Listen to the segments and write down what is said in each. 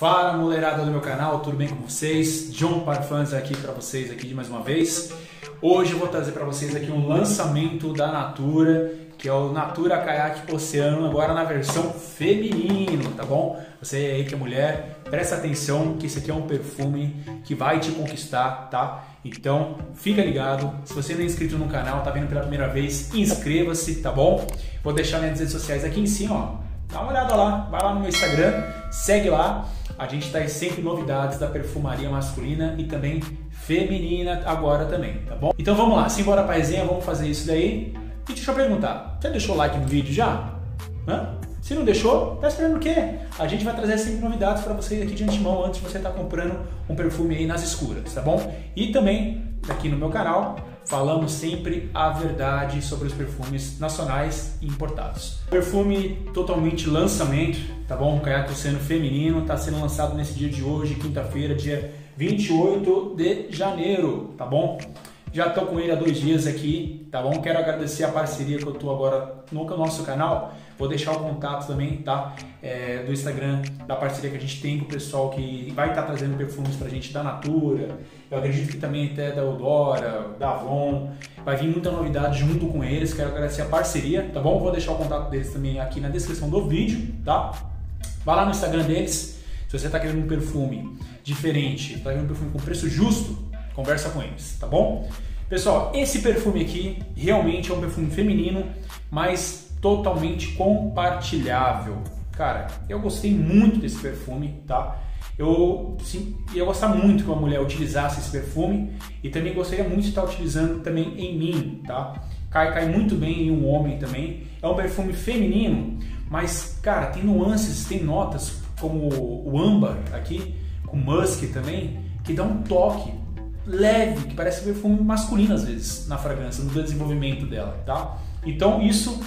Fala mulherada do meu canal, tudo bem com vocês? John Parfums aqui para vocês aqui de mais uma vez. Hoje eu vou trazer para vocês aqui um lançamento da Natura, que é o Natura Kayak Oceano, agora na versão feminino, tá bom? Você aí que é mulher, presta atenção que esse aqui é um perfume que vai te conquistar, tá? Então, fica ligado. Se você não é inscrito no canal, tá vendo pela primeira vez, inscreva-se, tá bom? Vou deixar minhas redes sociais aqui em cima, ó Dá uma olhada lá, vai lá no meu Instagram, segue lá. A gente traz sempre novidades da perfumaria masculina e também feminina agora também, tá bom? Então vamos lá, simbora pra resenha, vamos fazer isso daí. E deixa eu perguntar, você deixou o like no vídeo já? Hã? Se não deixou, tá esperando o quê? A gente vai trazer sempre novidades para vocês aqui de antemão antes de você estar tá comprando um perfume aí nas escuras, tá bom? E também aqui no meu canal falamos sempre a verdade sobre os perfumes nacionais e importados. Perfume totalmente lançamento, tá bom? Caiaque oceano feminino, está sendo lançado nesse dia de hoje, quinta-feira, dia 28 de janeiro, tá bom? Já estou com ele há dois dias aqui, tá bom? Quero agradecer a parceria que eu estou agora no nosso canal. Vou deixar o contato também, tá? É, do Instagram, da parceria que a gente tem com o pessoal que vai estar tá trazendo perfumes pra gente da Natura. Eu acredito que também até da Eudora, da Avon. Vai vir muita novidade junto com eles. Quero agradecer a parceria, tá bom? Vou deixar o contato deles também aqui na descrição do vídeo, tá? Vai lá no Instagram deles. Se você está querendo um perfume diferente, está querendo um perfume com preço justo, conversa com eles, tá bom? Pessoal, esse perfume aqui realmente é um perfume feminino, mas totalmente compartilhável. Cara, eu gostei muito desse perfume, tá? Eu sim, ia gostar muito que uma mulher utilizasse esse perfume e também gostaria muito de estar utilizando também em mim, tá? Cai, cai muito bem em um homem também. É um perfume feminino, mas cara, tem nuances, tem notas como o âmbar aqui, com musk também, que dá um toque leve, que parece perfume masculino às vezes na fragrância, no desenvolvimento dela, tá? Então isso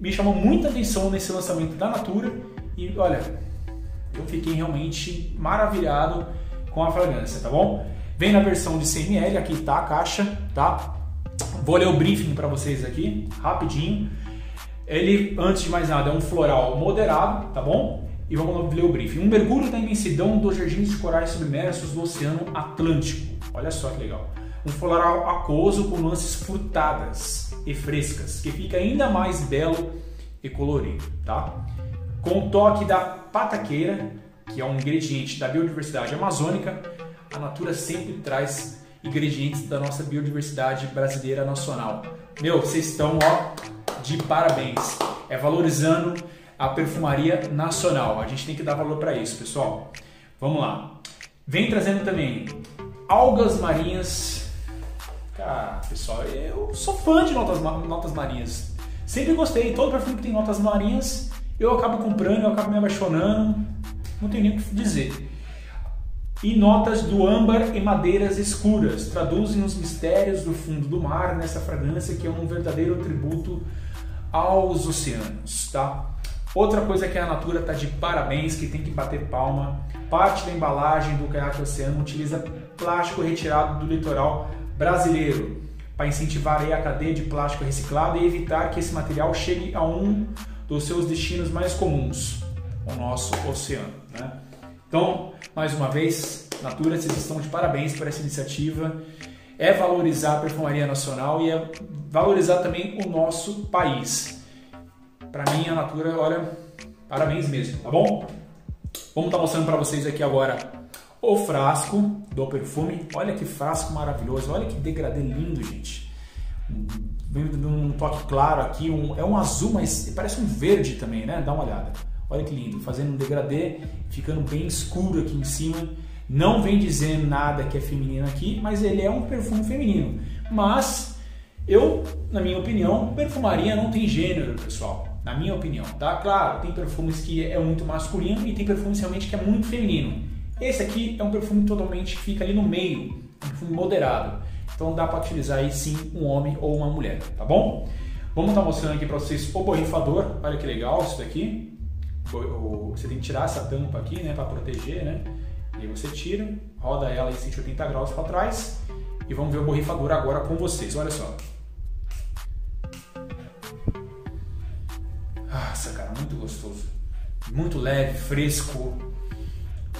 me chamou muita atenção nesse lançamento da Natura e olha, eu fiquei realmente maravilhado com a fragrância, tá bom? Vem na versão de 100ml, aqui tá a caixa, tá? Vou ler o briefing para vocês aqui, rapidinho. Ele, antes de mais nada, é um floral moderado, tá bom? E vamos ler o briefing. Um mergulho da imensidão dos jardins de corais submersos do Oceano Atlântico. Olha só que legal. Um floral aquoso com nuances frutadas e frescas, que fica ainda mais belo e colorido, tá? Com o toque da pataqueira, que é um ingrediente da biodiversidade amazônica, a Natura sempre traz ingredientes da nossa biodiversidade brasileira nacional. Meu, vocês estão ó de parabéns. É valorizando a perfumaria nacional. A gente tem que dar valor para isso, pessoal. Vamos lá. Vem trazendo também algas marinhas. Cara, pessoal, eu sou fã de notas, notas marinhas. Sempre gostei. Todo perfume que tem notas marinhas, eu acabo comprando, eu acabo me apaixonando. Não tenho nem o que dizer. E notas do âmbar e madeiras escuras traduzem os mistérios do fundo do mar nessa fragrância que é um verdadeiro tributo aos oceanos, tá? Outra coisa que a Natura tá de parabéns, que tem que bater palma, parte da embalagem do caiaque oceano utiliza plástico retirado do litoral brasileiro para incentivar a cadeia de plástico reciclado e evitar que esse material chegue a um dos seus destinos mais comuns, o nosso oceano. Né? Então, mais uma vez, Natura, vocês estão de parabéns por essa iniciativa. É valorizar a perfumaria nacional e é valorizar também o nosso país. Para mim, a Natura, olha, parabéns mesmo, tá bom? Vamos estar tá mostrando para vocês aqui agora o frasco do perfume. Olha que frasco maravilhoso, olha que degradê lindo, gente. Um toque claro aqui, um, é um azul, mas parece um verde também, né? Dá uma olhada. Olha que lindo, fazendo um degradê, ficando bem escuro aqui em cima. Não vem dizendo nada que é feminino aqui, mas ele é um perfume feminino. Mas eu, na minha opinião, perfumaria não tem gênero, pessoal. Na minha opinião, tá? Claro, tem perfumes que é muito masculino e tem perfumes realmente que é muito feminino. Esse aqui é um perfume totalmente que fica ali no meio, um perfume moderado. Então dá para utilizar aí sim um homem ou uma mulher, tá bom? Vamos estar tá mostrando aqui para vocês o borrifador. Olha que legal isso daqui. Você tem que tirar essa tampa aqui, né, para proteger, né? E aí você tira, roda ela em 180 graus para trás e vamos ver o borrifador agora com vocês. Olha só. Muito gostoso. Muito leve, fresco,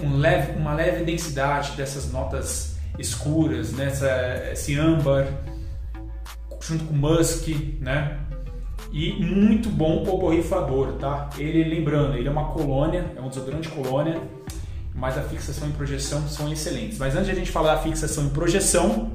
um leve, uma leve densidade dessas notas escuras, nessa né? esse âmbar, junto com musk, né? E muito bom o borrifador, tá? Ele, lembrando, ele é uma colônia, é um desodorante colônia, mas a fixação e projeção são excelentes. Mas antes de a gente falar da fixação e projeção,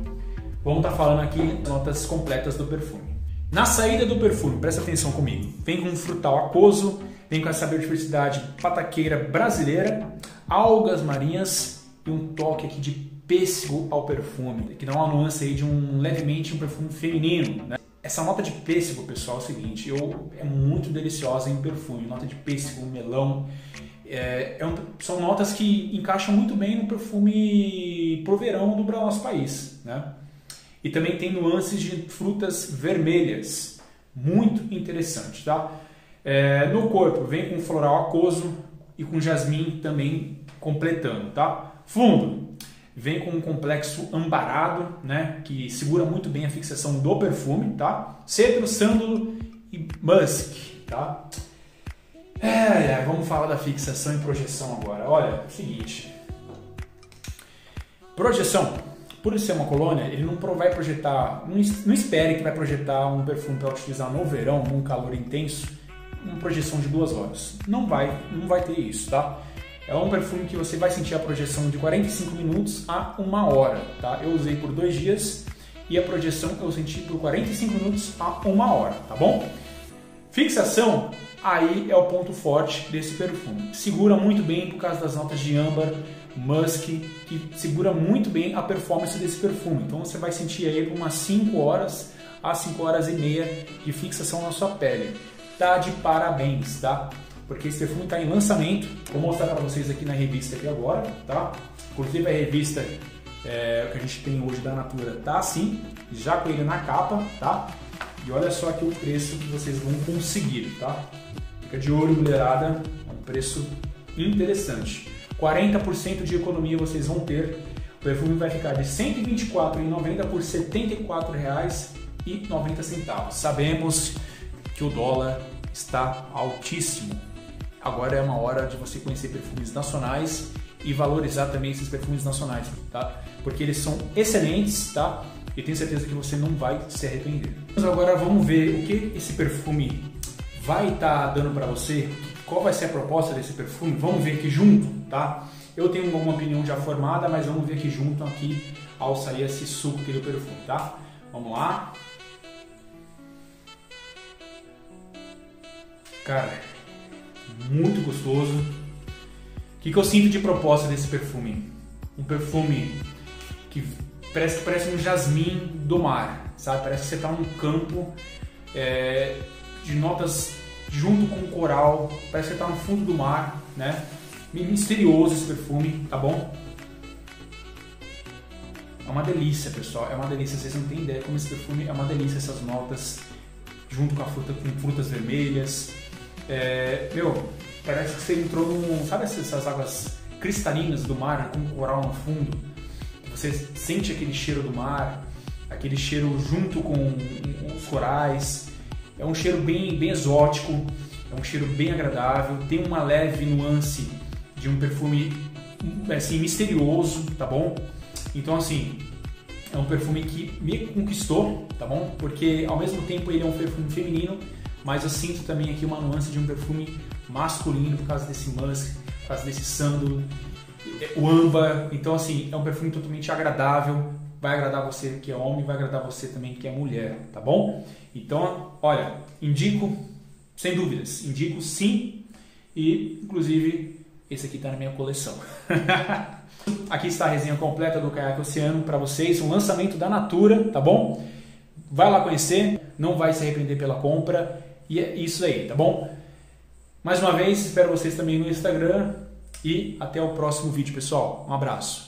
vamos estar tá falando aqui notas completas do perfume. Na saída do perfume, presta atenção comigo, vem com um frutal aquoso, vem com essa biodiversidade pataqueira brasileira, algas marinhas e um toque aqui de pêssego ao perfume, que dá uma nuance aí de um levemente um perfume feminino, né? Essa nota de pêssego, pessoal, é o seguinte, eu, é muito deliciosa em perfume. Nota de pêssego, melão. É, é um, são notas que encaixam muito bem no perfume pro verão do nosso país. Né? E também tem nuances de frutas vermelhas. Muito interessante, tá? É, no corpo, vem com floral aquoso e com jasmim também completando, tá? Fundo, Vem com um complexo ambarado, né, que segura muito bem a fixação do perfume, tá? Cedro, sândalo e musk, tá? É, é, vamos falar da fixação e projeção agora. Olha, é seguinte. Projeção. Por ser uma colônia, ele não vai projetar, não, não espere que vai projetar um perfume para utilizar no verão, num calor intenso, uma projeção de duas horas. Não vai, não vai ter isso, tá? É um perfume que você vai sentir a projeção de 45 minutos a uma hora, tá? Eu usei por dois dias e a projeção eu senti por 45 minutos a uma hora, tá bom? Fixação, aí é o ponto forte desse perfume. Segura muito bem por causa das notas de âmbar, musk, que segura muito bem a performance desse perfume. Então você vai sentir aí umas 5 horas a 5 horas e meia de fixação na sua pele. Tá de parabéns, tá? porque esse perfume está em lançamento. Vou mostrar para vocês aqui na revista aqui agora, tá? Inclusive a revista é, que a gente tem hoje da Natura tá assim, já com ele na capa, tá? E olha só aqui o preço que vocês vão conseguir, tá? Fica de olho, mulherada, é um preço interessante. 40% de economia vocês vão ter. O perfume vai ficar de R$ 124,90 por R$ 74,90. Sabemos que o dólar está altíssimo. Agora é uma hora de você conhecer perfumes nacionais e valorizar também esses perfumes nacionais, tá? Porque eles são excelentes, tá? E tenho certeza que você não vai se arrepender. Mas agora vamos ver o que esse perfume vai estar tá dando para você. Qual vai ser a proposta desse perfume? Vamos ver aqui junto, tá? Eu tenho uma opinião já formada, mas vamos ver aqui junto aqui ao sair esse suco aqui do perfume, tá? Vamos lá. Cara, muito gostoso. O que, que eu sinto de proposta desse perfume? Um perfume que parece, parece um jasmim do mar, sabe? Parece que você está num campo é, de notas junto com o coral, parece que você está no fundo do mar, né? Misterioso esse perfume, tá bom? É uma delícia, pessoal. É uma delícia. Vocês não têm ideia como esse perfume é uma delícia. Essas notas junto com a fruta, com frutas vermelhas, é, meu, parece que você entrou num. Sabe essas águas cristalinas do mar com coral no fundo? Você sente aquele cheiro do mar, aquele cheiro junto com os corais. É um cheiro bem, bem exótico, é um cheiro bem agradável, tem uma leve nuance de um perfume assim misterioso, tá bom? Então assim, é um perfume que me conquistou, tá bom? Porque ao mesmo tempo ele é um perfume feminino, mas eu sinto também aqui uma nuance de um perfume masculino por causa desse musk, por causa desse sândalo, o âmbar. Então, assim, é um perfume totalmente agradável. Vai agradar você que é homem, vai agradar você também que é mulher, tá bom? Então, olha, indico, sem dúvidas, indico sim. E, inclusive, esse aqui está na minha coleção. aqui está a resenha completa do Caiaque Oceano para vocês, um lançamento da Natura, tá bom? Vai lá conhecer, não vai se arrepender pela compra. E é isso aí, tá bom? Mais uma vez, espero vocês também no Instagram e até o próximo vídeo, pessoal. Um abraço.